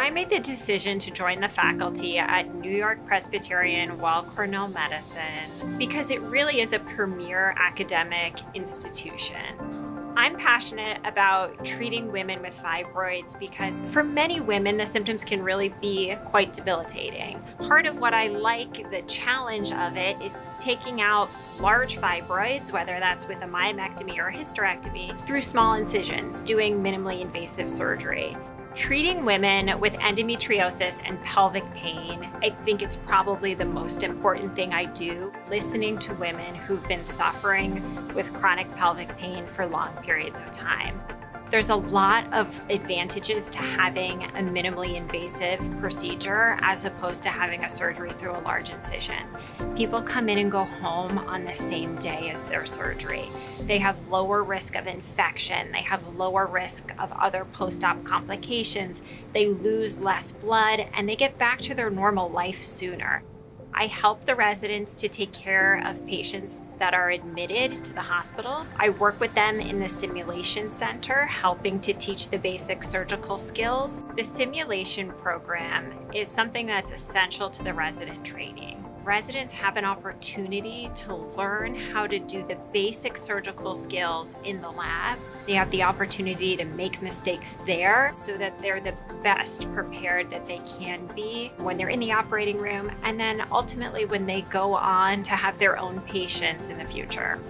I made the decision to join the faculty at New York Presbyterian Weill Cornell Medicine because it really is a premier academic institution. I'm passionate about treating women with fibroids because for many women, the symptoms can really be quite debilitating. Part of what I like, the challenge of it, is taking out large fibroids, whether that's with a myomectomy or a hysterectomy, through small incisions, doing minimally invasive surgery. Treating women with endometriosis and pelvic pain, I think it's probably the most important thing I do. Listening to women who've been suffering with chronic pelvic pain for long periods of time. There's a lot of advantages to having a minimally invasive procedure as opposed to having a surgery through a large incision. People come in and go home on the same day as their surgery. They have lower risk of infection, they have lower risk of other post op complications, they lose less blood, and they get back to their normal life sooner. I help the residents to take care of patients that are admitted to the hospital. I work with them in the simulation center, helping to teach the basic surgical skills. The simulation program is something that's essential to the resident training residents have an opportunity to learn how to do the basic surgical skills in the lab. They have the opportunity to make mistakes there so that they're the best prepared that they can be when they're in the operating room and then ultimately when they go on to have their own patients in the future.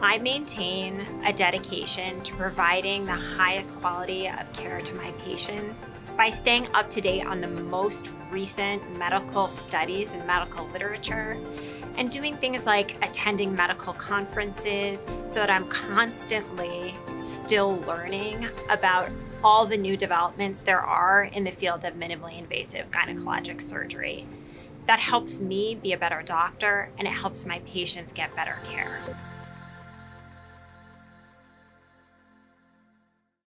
I maintain a dedication to providing the highest quality of care to my patients by staying up to date on the most recent medical studies and medical literature and doing things like attending medical conferences so that I'm constantly still learning about all the new developments there are in the field of minimally invasive gynecologic surgery. That helps me be a better doctor and it helps my patients get better care.